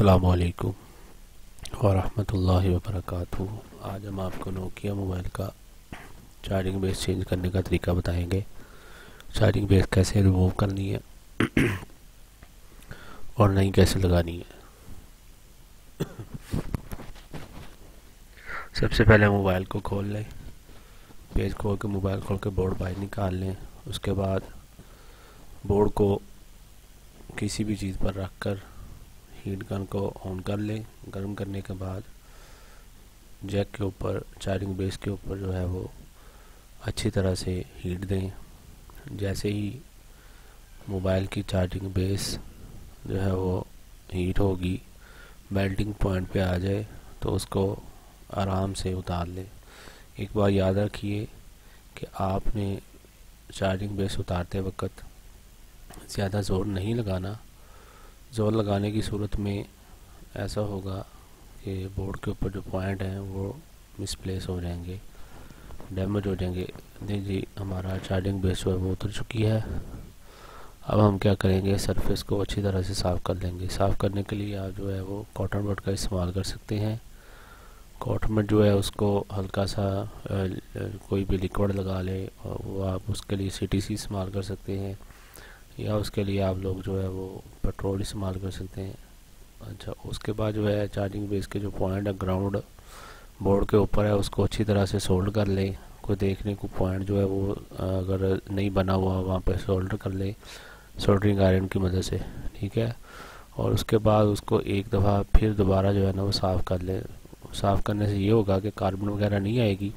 السلام علیکم ورحمۃ اللہ وبرکاتہ۔ آج ہم آپ کو نوکیا موبائل کا چارجنگ بیس چینج کرنے کا طریقہ بتائیں گے۔ چارجنگ بیس کیسے ریموو کرنی ہے اور نئی کیسے لگانی ہے۔ سب سے پہلے موبائل کو کھول لیں۔ پیج کھول کے موبائل کھول کے بورڈ باہر نکال لیں۔ اس کے بعد بورڈ کو کسی بھی چیز پر رکھ کر ہیٹ گن کو آن کر لیں گرم کرنے کے بعد جیک کے اوپر چارجنگ بیس کے اوپر جو ہے وہ اچھی طرح سے ہیٹ دیں۔ جیسے ہی موبائل کی چارجنگ بیس جو ہے وہ ہیٹ ہوگی بیلٹنگ پوائنٹ پہ آ جائے تو اس کو آرام سے اتار لیں۔ ایک بار یاد رکھیے کہ آپ نے چارجنگ بیس اتارتے وقت زیادہ زور نہیں لگانا۔ زور لگانے کی صورت میں ایسا ہوگا کہ بورڈ کے اوپر جو پوائنٹ ہیں وہ مس پلیس ہو جائیں گے ڈیمیج ہو جائیں گے۔ نہیں جی ہمارا چارجنگ بیس جو ہے وہ اتر چکی ہے۔ اب ہم کیا کریں گے؟ سرفیس کو اچھی طرح سے صاف کر لیں گے۔ صاف کرنے کے لیے آپ جو ہے وہ کاٹن بٹ کا استعمال کر سکتے ہیں۔ کاٹن بٹ جو ہے اس کو ہلکا سا کوئی بھی لیکوڈ لگا لے وہ آپ اس کے لیے سی ٹی سی استعمال کر سکتے ہیں۔ یا اس کے لیے آپ لوگ جو ہے وہ پیٹرول استعمال کر سکتے ہیں۔ اچھا اس کے بعد جو ہے چارجنگ بیس کے جو پوائنٹ ہے گراؤنڈ بورڈ کے اوپر ہے، اس کو اچھی طرح سے سولڈ کر لیں۔ کوئی دیکھنے کو پوائنٹ جو ہے وہ اگر نہیں بنا ہوا، وہاں پہ سولڈر کر لیں۔ سولڈرنگ آئرن کی مدد سے، ٹھیک ہے۔ اور اس کے بعد اس کو ایک دفعہ پھر دوبارہ جو ہے نا وہ صاف کر لیں۔ صاف کرنے سے یہ ہوگا کہ کاربن وغیرہ نہیں آئے گی۔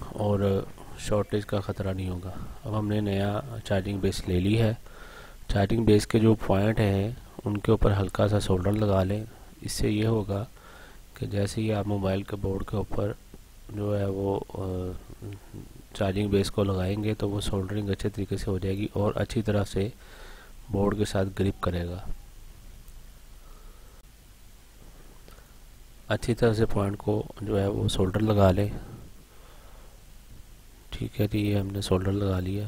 اور شارٹیج کا خطرہ نہیں ہوگا۔ اب ہم نے نیا چارجنگ بیس لے لی ہے۔ چارجنگ بیس کے جو پوائنٹ ہیں، ان کے اوپر ہلکا سا سولڈر لگا لیں۔ اس سے یہ ہوگا کہ جیسے ہی آپ موبائل کے بورڈ کے اوپر جو ہے وہ چارجنگ بیس کو لگائیں گے، تو وہ سولڈرنگ اچھے طریقے سے ہو جائے گی اور اچھی طرح سے بورڈ کے ساتھ گرپ کرے گا۔ اچھی طرح سے پوائنٹ کو جو ہے وہ سولڈر لگا لیں۔ ٹھیک ہے جی یہ ہم نے سولڈر لگا لیا۔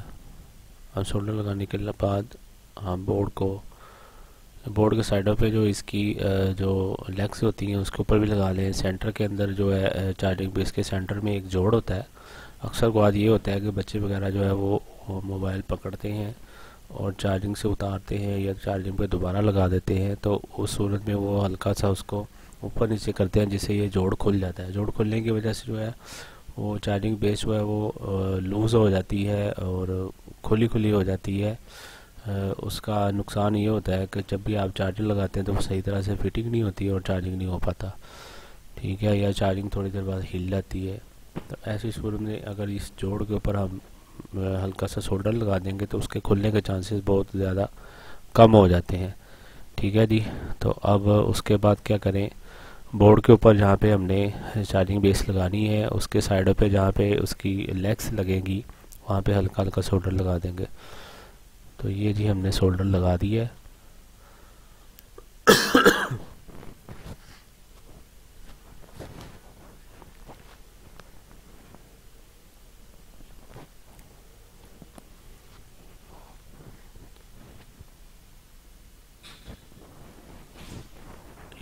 اب سولڈر لگانے کے بعد ہم بورڈ کو بورڈ کے سائڈوں پہ جو اس کی جو لیگس ہوتی ہیں، اس کے اوپر بھی لگا لیں۔ سینٹر کے اندر جو ہے چارجنگ بیس کے سینٹر میں ایک جوڑ ہوتا ہے۔ اکثر بعد یہ ہوتا ہے کہ بچے وغیرہ جو ہے، وہ موبائل پکڑتے ہیں اور چارجنگ سے اتارتے ہیں یا چارجنگ پہ دوبارہ لگا دیتے ہیں۔ تو اس صورت میں وہ ہلکا سا اس کو اوپر نیچے کرتے ہیں، جس سے یہ جوڑ کھل جاتا ہے۔ جوڑ کھلنے کی وجہ سے جو ہے وہ چارجنگ بیس جو ہے وہ لوز ہو جاتی ہے اور کھلی کھلی ہو جاتی ہے۔ اس کا نقصان یہ ہوتا ہے کہ جب بھی آپ چارجر لگاتے ہیں تو وہ صحیح طرح سے فٹنگ نہیں ہوتی اور چارجنگ نہیں ہو پاتا۔ ٹھیک ہے، یا چارجنگ تھوڑی دیر بعد ہل جاتی ہے۔ تو ایسی صورت میں اگر اس جوڑ کے اوپر ہم ہلکا سا سولڈر لگا دیں گے تو اس کے کھلنے کے چانسز بہت زیادہ کم ہو جاتے ہیں۔ ٹھیک ہے جی تو اب اس کے بعد کیا کریں؟ بورڈ کے اوپر جہاں پہ ہم نے چارجنگ بیس لگانی ہے، اس کے سائڈوں پہ جہاں پہ اس کی لیگس لگیں گی، وہاں پہ ہلکا ہلکا سولڈر لگا دیں گے۔ تو یہ جی ہم نے سولڈر لگا دی ہے۔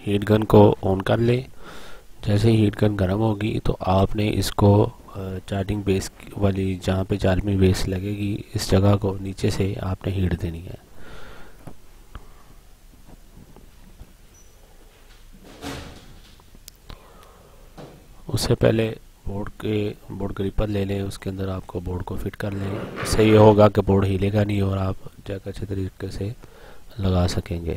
ہیٹ گن کو آن کر لیں جیسے ہیٹ گن گرم ہوگی تو آپ نے اس کو چارجنگ بیس والی جہاں پہ چارجنگ بیس لگے گی، اس جگہ کو نیچے سے آپ نے ہیٹ دینی ہے۔ اس سے پہلے بورڈ کے، بورڈ گریپر لے لیں، اس کے اندر آپ کو بورڈ کو فٹ کر لیں۔ اس سے یہ ہوگا کہ بورڈ ہیلے گا نہیں اور آپ جگہ اچھے طریقے سے لگا سکیں گے۔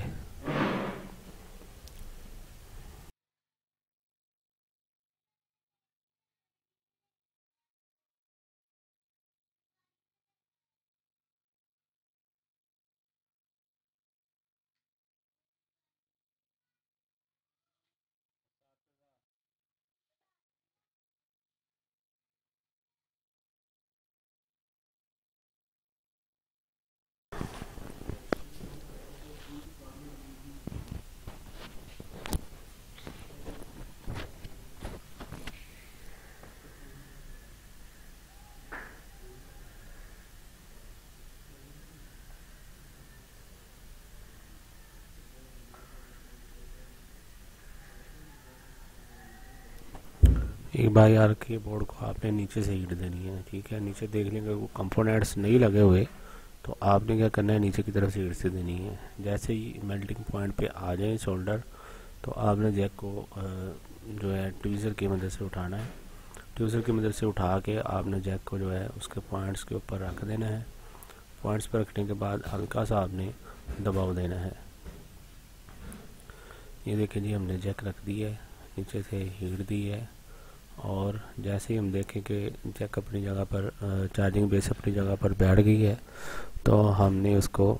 ایک بار یار کی بورڈ کو آپ نے نیچے سے ہیٹ دینی ہے، ٹھیک ہے؟ نیچے دیکھ لیں گے وہ کمپوننٹس نہیں لگے ہوئے، تو آپ نے کیا کرنا ہے؟ نیچے کی طرف سے ہیٹ سے دینی ہے۔ جیسے ہی میلٹنگ پوائنٹ پہ آ جائیں شولڈر تو آپ نے جیک کو جو ہے ٹویزر کی مدد سے اٹھانا ہے۔ ٹویزر کی مدد سے اٹھا کے آپ نے جیک کو جو ہے اس کے پوائنٹس کے اوپر رکھ دینا ہے۔ پوائنٹس پر رکھنے کے بعد ہلکا سا آپ نے دباؤ دینا ہے۔ یہ دیکھیں جی ہم نے جیک رکھ دی ہے، نیچے سے ہیٹ دی ہے۔ اور جیسے ہی ہم دیکھیں کہ جیک اپنی جگہ پر چارجنگ بیس اپنی جگہ پر بیٹھ گئی ہے، تو ہم نے اس کو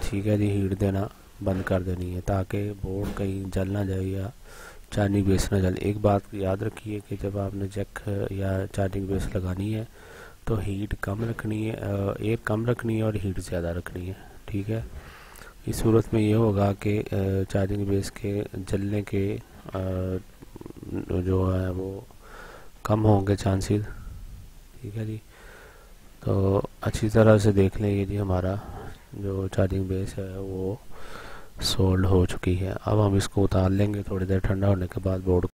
ٹھیک ہے جی ہیٹ دینا بند کر دینی ہے تاکہ بورڈ کہیں جل نہ جائے یا چارجنگ بیس نہ جل۔ ایک بات یاد رکھیے کہ جب آپ نے جیک یا چارجنگ بیس لگانی ہے، تو ہیٹ کم رکھنی ہے ایک کم رکھنی ہے اور ہیٹ زیادہ رکھنی ہے، ٹھیک ہے؟ اس صورت میں یہ ہوگا کہ چارجنگ بیس کے جلنے کے جو ہے وہ کم ہوں گے چانسز ٹھیک ہے جی؟ تو اچھی طرح سے دیکھ لیں یہ جی ہمارا جو چارجنگ بیس ہے وہ سولڈ ہو چکی ہے۔ اب ہم اس کو اتار لیں گے، تھوڑی دیر ٹھنڈا ہونے کے بعد بورڈ